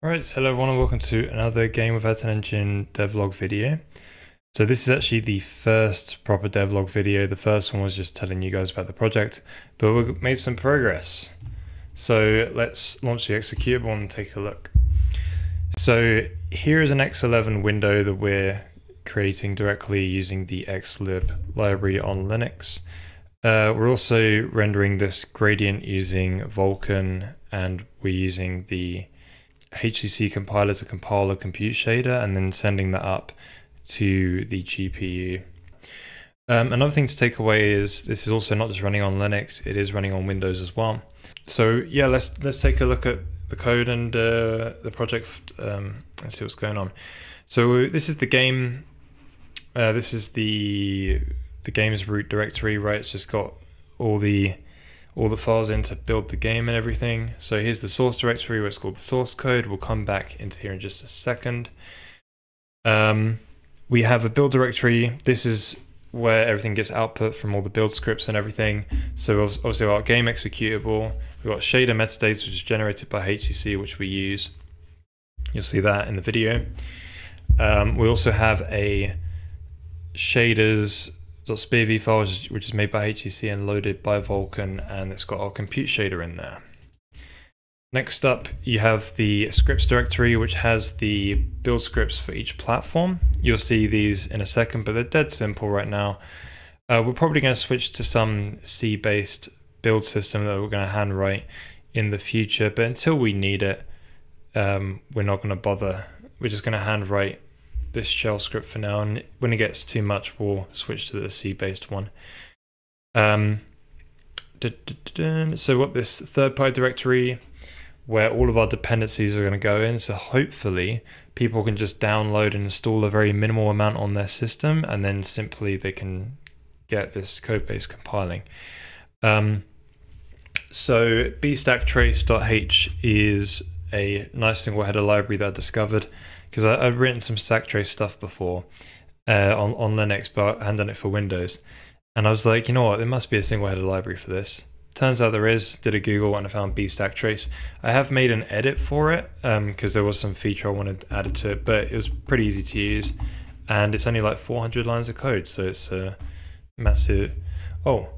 Alright, so hello everyone and welcome to another Game Without an Engine devlog video. So this is actually the first proper devlog video. The first one was just telling you guys about the project, but we've made some progress. So let's launch the executable and take a look. So here is an X11 window that we're creating directly using the xlib library on Linux. Uh, we're also rendering this gradient using Vulkan and we're using the HCC compiler to compile a compute shader and then sending that up to the GPU. Um, another thing to take away is this is also not just running on Linux, it is running on Windows as well. So yeah, let's let's take a look at the code and uh, the project um, and see what's going on. So this is the game. Uh, this is the the game's root directory, right? It's just got all the all the files in to build the game and everything. So here's the source directory where it's called the source code. We'll come back into here in just a second. Um, we have a build directory. This is where everything gets output from all the build scripts and everything. So obviously our game executable. We've got shader metadata, which is generated by HCC, which we use. You'll see that in the video. Um, we also have a shaders .spv file, which is made by HCC and loaded by Vulkan, and it's got our compute shader in there. Next up, you have the scripts directory, which has the build scripts for each platform. You'll see these in a second, but they're dead simple right now. Uh, we're probably going to switch to some C-based build system that we're going to handwrite in the future, but until we need it, um, we're not going to bother. We're just going to handwrite this shell script for now, and when it gets too much, we'll switch to the C-based one. Um, so what this third-party directory where all of our dependencies are going to go in. So hopefully people can just download and install a very minimal amount on their system, and then simply they can get this code base compiling. Um, so bstacktrace.h is a nice single header library that I discovered because I've written some stacktrace stuff before uh, on, on Linux, but I hadn't done it for Windows. And I was like, you know what, there must be a single header library for this. Turns out there is. Did a Google and I found bstacktrace. I have made an edit for it because um, there was some feature I wanted added to it, but it was pretty easy to use. And it's only like 400 lines of code, so it's a massive. Oh,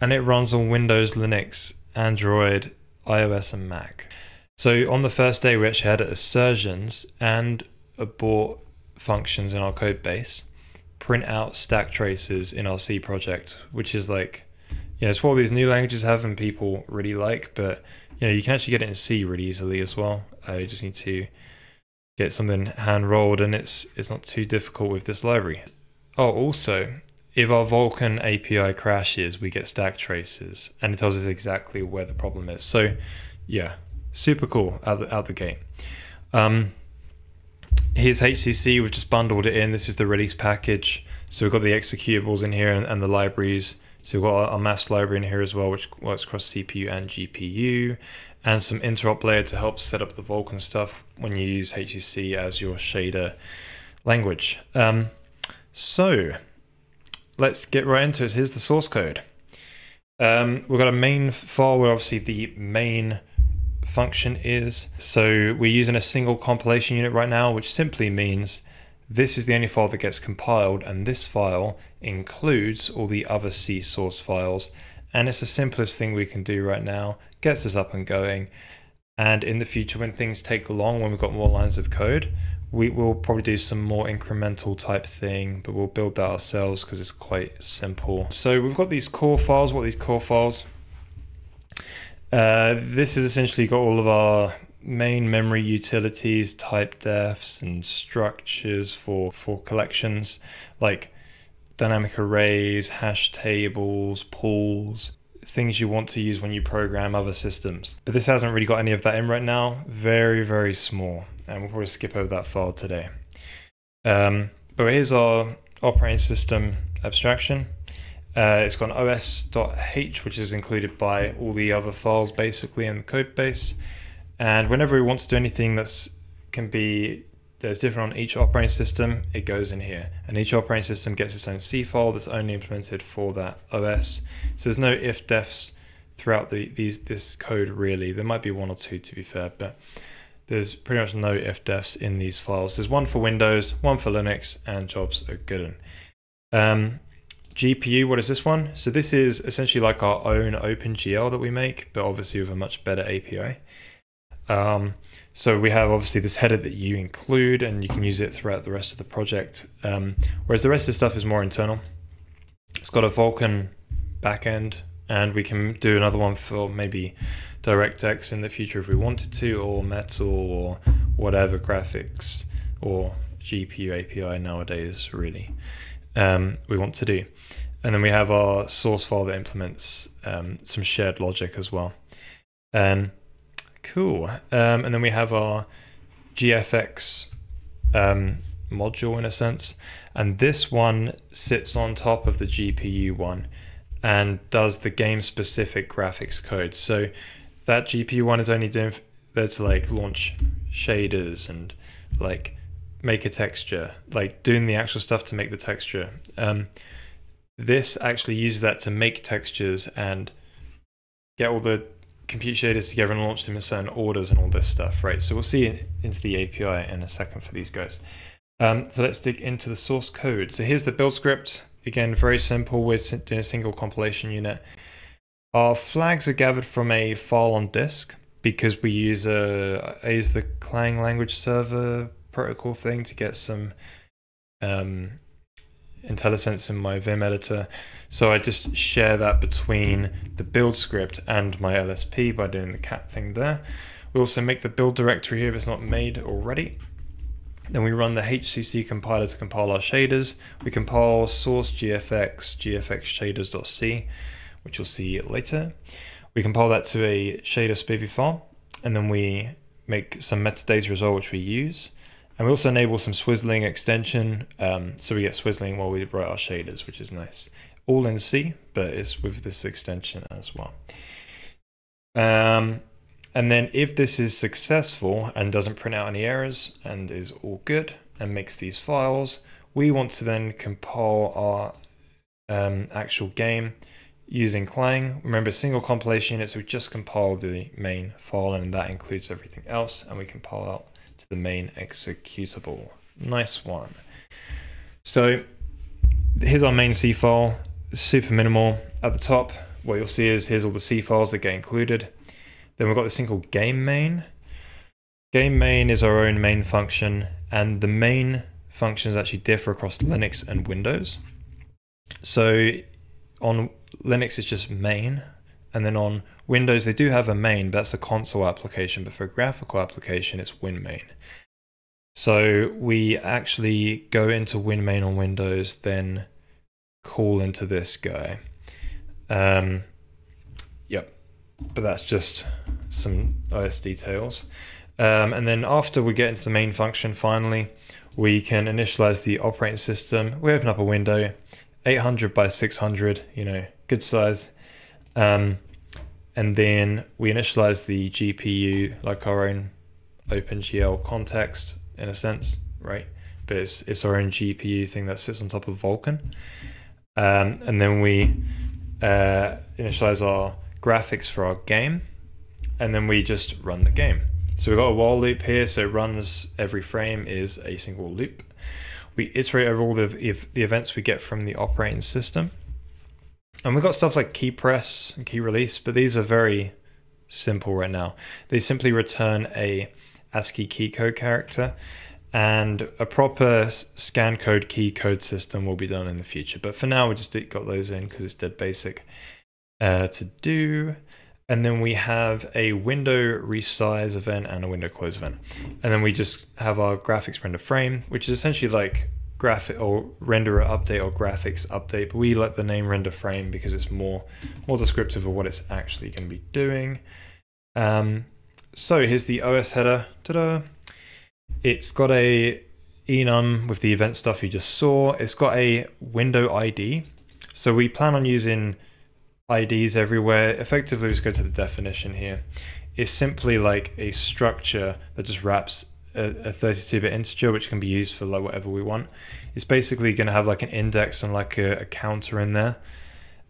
and it runs on Windows, Linux, Android, iOS, and Mac. So on the first day, we actually had assertions and abort functions in our code base, print out stack traces in our C project, which is like, yeah, it's what all these new languages have and people really like, but you know, you can actually get it in C really easily as well. Uh, just need to get something hand rolled and it's it's not too difficult with this library. Oh, also, if our Vulkan API crashes, we get stack traces and it tells us exactly where the problem is. So yeah, super cool out the, out the gate. Um, here's HCC, we've just bundled it in. This is the release package. So we've got the executables in here and, and the libraries. So we've got our, maths library in here as well, which works across CPU and GPU, and some interop layer to help set up the Vulkan stuff when you use HCC as your shader language. Um, so let's get right into it. Here's the source code. Um, we've got a main file where obviously the main function is. So we're using a single compilation unit right now, which simply means this is the only file that gets compiled and this file includes all the other C source files. And it's the simplest thing we can do right now, gets us up and going. And in the future, when things take long, when we've got more lines of code, we will probably do some more incremental type thing, but we'll build that ourselves because it's quite simple. So we've got these core files. What these core files? Uh, this has essentially got all of our main memory utilities, type defs, and structures for, for collections like dynamic arrays, hash tables, pools, things you want to use when you program other systems. But this hasn't really got any of that in right now. Very, very small. And we'll probably skip over that file today. Um, but here's our operating system abstraction. Uh, it's got an os.h, which is included by all the other files basically in the code base. And whenever we want to do anything that's can be there's different on each operating system, it goes in here. And each operating system gets its own C file that's only implemented for that OS. So there's no if defs throughout the, these this code really. There might be one or two to be fair, but there's pretty much no if-defs in these files. There's one for Windows, one for Linux, and jobs are good. Um, GPU, what is this one? So this is essentially like our own OpenGL that we make, but obviously with a much better API. Um, so we have obviously this header that you include and you can use it throughout the rest of the project. Um, whereas the rest of the stuff is more internal. It's got a Vulkan backend and we can do another one for maybe DirectX in the future if we wanted to, or Metal, or whatever graphics or GPU API nowadays really um, we want to do. And then we have our source file that implements um, some shared logic as well. Um, cool. Um, and then we have our GFX um, module in a sense. And this one sits on top of the GPU one and does the game specific graphics code. So that GPU one is only doing there to like launch shaders and like make a texture, like doing the actual stuff to make the texture. Um, this actually uses that to make textures and get all the compute shaders together and launch them in certain orders and all this stuff, right? So we'll see into the API in a second for these guys. Um, so let's dig into the source code. So here's the build script. Again, very simple. We're doing a single compilation unit. Our flags are gathered from a file on disk because we use a I use the Clang language server protocol thing to get some um, IntelliSense in my Vim editor. So I just share that between the build script and my LSP by doing the cat thing there. We also make the build directory here if it's not made already. Then we run the HCC compiler to compile our shaders. We compile source gfx, gfx gfxshaders.c, which you'll see later. We compile that to a shader SPIVY file, and then we make some metadata as well, which we use. And we also enable some swizzling extension, um, so we get swizzling while we write our shaders, which is nice. All in C, but it's with this extension as well. Um, and then if this is successful and doesn't print out any errors and is all good and makes these files, we want to then compile our um, actual game using Clang. Remember, single compilation unit, so we just compile the main file and that includes everything else and we compile out the main executable. Nice one. So here's our main C file, super minimal. At the top, what you'll see is here's all the C files that get included. Then we've got this thing called game main. Game main is our own main function, and the main functions actually differ across Linux and Windows. So on Linux, it's just main, and then on Windows, they do have a main, but that's a console application, but for a graphical application, it's WinMain. So we actually go into WinMain on Windows, then call into this guy. Um, yep, but that's just some OS details. Um, and then after we get into the main function, finally, we can initialize the operating system. We open up a window, 800 by 600, you know, good size. Um, and then we initialize the GPU like our own OpenGL context in a sense, right? But it's, it's our own GPU thing that sits on top of Vulkan. Um, and then we uh, initialize our graphics for our game, and then we just run the game. So we've got a while loop here, so it runs every frame is a single loop. We iterate over all the, the events we get from the operating system. And we've got stuff like key press and key release, but these are very simple right now. They simply return a ASCII key code character and a proper scan code key code system will be done in the future. But for now, we just got those in because it's dead basic uh, to do. And then we have a window resize event and a window close event. And then we just have our graphics render frame, which is essentially like graphic or renderer update or graphics update. But we let the name render frame because it's more more descriptive of what it's actually going to be doing. Um, so here's the OS header. Ta-da! It's got a enum with the event stuff you just saw. It's got a window ID. So we plan on using IDs everywhere. Effectively, let's go to the definition here. It's simply like a structure that just wraps a 32-bit integer, which can be used for like whatever we want. It's basically going to have like an index and like a, a counter in there.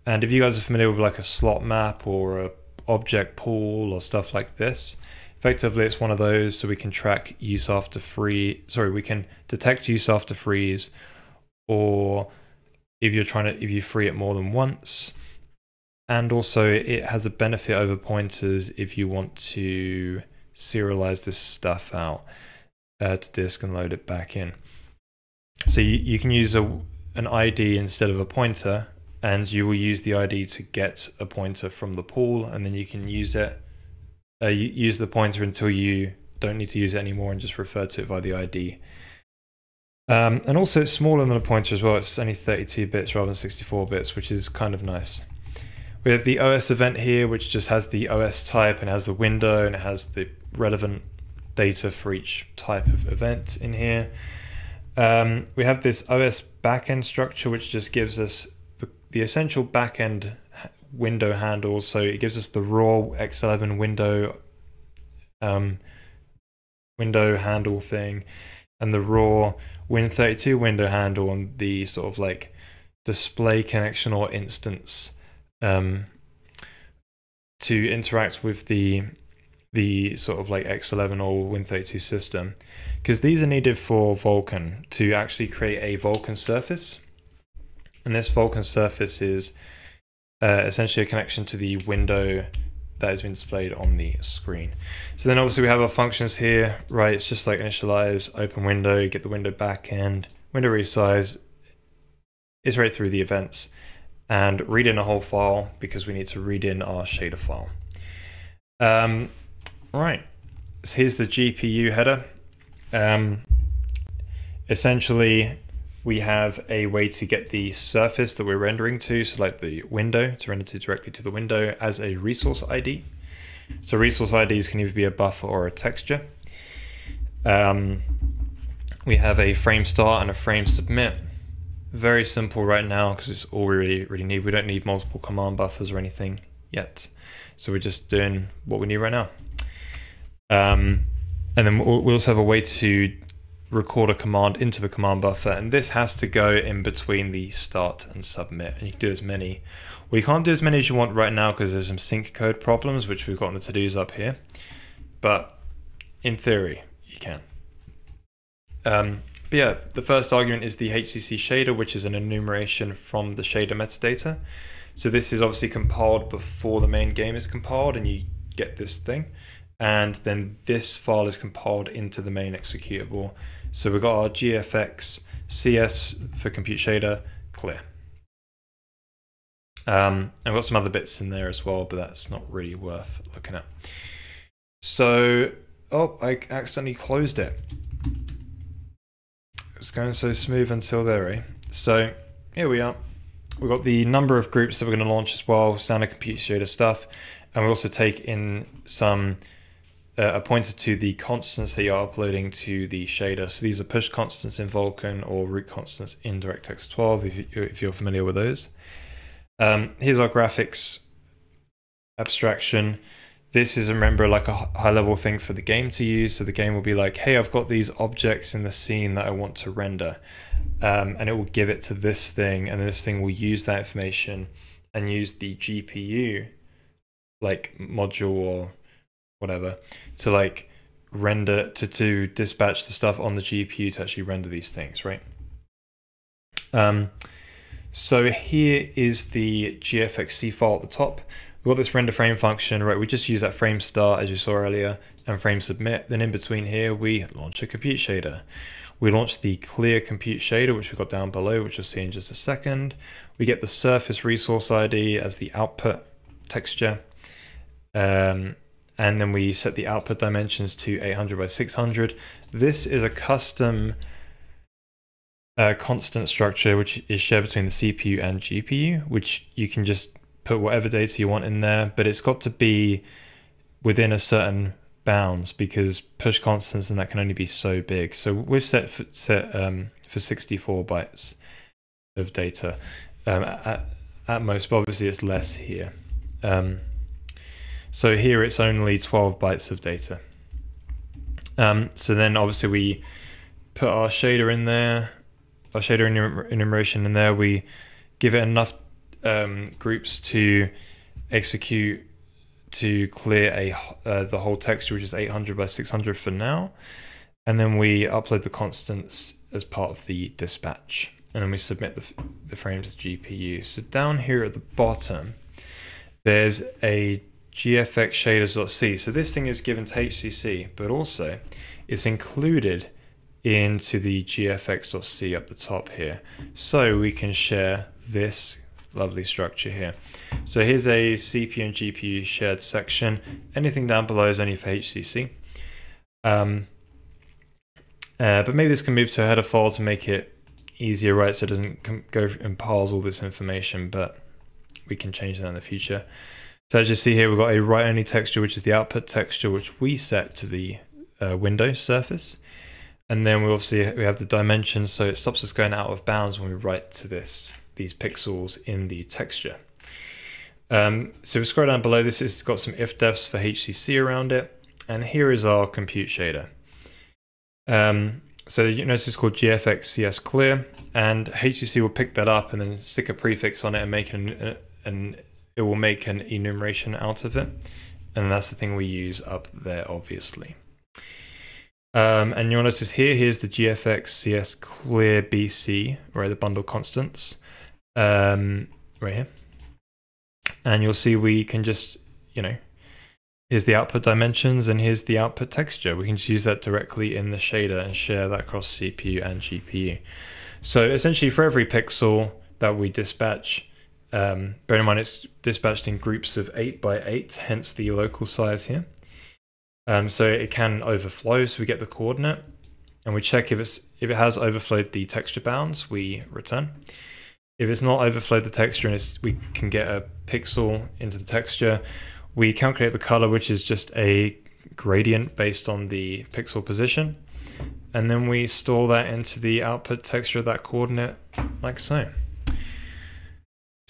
And if you guys are familiar with like a slot map or a object pool or stuff like this, effectively it's one of those so we can track use after free sorry we can detect use after frees or if you're trying to if you free it more than once and also it has a benefit over pointers if you want to serialize this stuff out uh, to disk and load it back in so you, you can use a an id instead of a pointer and you will use the id to get a pointer from the pool and then you can use it uh, use the pointer until you don't need to use it anymore and just refer to it by the ID. Um, and also it's smaller than a pointer as well. It's only 32 bits rather than 64 bits, which is kind of nice. We have the OS event here, which just has the OS type and has the window and it has the relevant data for each type of event in here. Um, we have this OS backend structure, which just gives us the, the essential backend window handle. So it gives us the raw X11 window um, window handle thing and the raw Win32 window handle and the sort of like display connection or instance um, to interact with the the sort of like X11 or Win32 system because these are needed for Vulkan to actually create a Vulkan surface and this Vulkan surface is uh, essentially a connection to the window that has been displayed on the screen. So then obviously we have our functions here, right? It's just like initialize, open window, get the window backend, window resize, iterate through the events, and read in a whole file because we need to read in our shader file. Um, right, so here's the GPU header. Um, essentially, we have a way to get the surface that we're rendering to, so like the window, to render to directly to the window as a resource ID. So resource IDs can either be a buffer or a texture. Um, we have a frame start and a frame submit. Very simple right now because it's all we really, really need. We don't need multiple command buffers or anything yet. So we're just doing what we need right now. Um, and then we also have a way to record a command into the command buffer. And this has to go in between the start and submit. And you can do as many we can't do as many as you want right now because there's some sync code problems which we've got in the to-dos up here. But in theory you can. Um, but yeah the first argument is the HCC shader which is an enumeration from the shader metadata. So this is obviously compiled before the main game is compiled and you get this thing and then this file is compiled into the main executable so we've got our GFX CS for compute shader clear. Um, I've got some other bits in there as well, but that's not really worth looking at. So, oh, I accidentally closed it. It was going so smooth until there, eh? So, here we are. We've got the number of groups that we're going to launch as well, standard compute shader stuff. And we also take in some uh, a pointer to the constants that you're uploading to the shader. So these are push constants in Vulkan or root constants in DirectX 12 if, you, if you're familiar with those. Um, here's our graphics abstraction. This is, remember, like a high level thing for the game to use. So the game will be like, hey, I've got these objects in the scene that I want to render. Um, and it will give it to this thing. And this thing will use that information and use the GPU like module or whatever to like render to to dispatch the stuff on the GPU to actually render these things, right? Um, so here is the GFXC file at the top. We've got this render frame function, right? We just use that frame start as you saw earlier and frame submit. Then in between here, we launch a compute shader. We launch the clear compute shader, which we've got down below, which you'll see in just a second. We get the surface resource ID as the output texture. Um, and then we set the output dimensions to 800 by 600. This is a custom uh, constant structure which is shared between the CPU and GPU, which you can just put whatever data you want in there, but it's got to be within a certain bounds because push constants and that can only be so big. So we've set for, set um, for 64 bytes of data um, at, at most, but obviously it's less here. Um, so here it's only 12 bytes of data. Um, so then obviously we put our shader in there, our shader enumeration in there. We give it enough um, groups to execute to clear a uh, the whole texture, which is 800 by 600 for now, and then we upload the constants as part of the dispatch, and then we submit the, the frames to GPU. So down here at the bottom, there's a GFX shaders.c. So this thing is given to HCC, but also it's included into the gfx.c up the top here. So we can share this lovely structure here. So here's a CPU and GPU shared section. Anything down below is only for HCC. Um, uh, but maybe this can move to a header file to make it easier, right? So it doesn't go and parse all this information, but we can change that in the future. So as you see here, we've got a write only texture, which is the output texture, which we set to the uh, Windows surface. And then we obviously we have the dimensions, so it stops us going out of bounds when we write to this these pixels in the texture. Um, so if we scroll down below, this has got some ifdefs for HCC around it, and here is our compute shader. Um, so you notice it's called GFX CS Clear, and HCC will pick that up and then stick a prefix on it and make an, an it will make an enumeration out of it, and that's the thing we use up there, obviously. Um, and you'll notice here, here's the GFX CS Clear BC, right, the bundle constants um, right here. And you'll see we can just, you know, here's the output dimensions and here's the output texture. We can just use that directly in the shader and share that across CPU and GPU. So essentially for every pixel that we dispatch, um, bear in mind it's dispatched in groups of 8 by 8, hence the local size here. Um, so it can overflow, so we get the coordinate, and we check if, it's, if it has overflowed the texture bounds, we return. If it's not overflowed the texture and we can get a pixel into the texture, we calculate the color, which is just a gradient based on the pixel position. And then we store that into the output texture of that coordinate like so.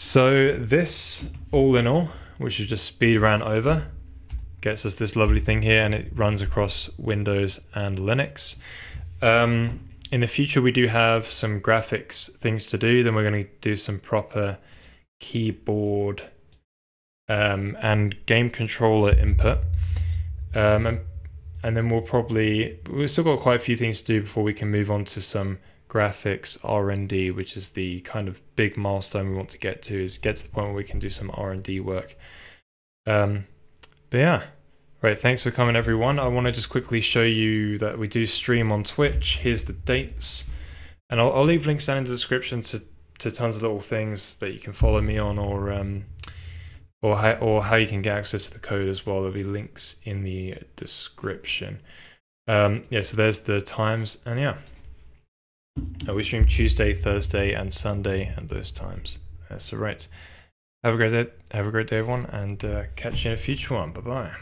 So this, all in all, which is just speed ran over, gets us this lovely thing here and it runs across Windows and Linux. Um, in the future, we do have some graphics things to do. Then we're going to do some proper keyboard um, and game controller input. Um, and, and then we'll probably, we've still got quite a few things to do before we can move on to some graphics R&D, which is the kind of big milestone we want to get to, is get to the point where we can do some R&D work. Um, but yeah. Right, thanks for coming everyone. I want to just quickly show you that we do stream on Twitch. Here's the dates. And I'll, I'll leave links down in the description to, to tons of little things that you can follow me on or um, or how, or how you can get access to the code as well. There'll be links in the description. Um, yeah, so there's the times. And yeah, uh, we stream Tuesday, Thursday, and Sunday at those times. Uh, so right, have a great day, have a great day, everyone, and uh, catch you in a future one. Bye bye.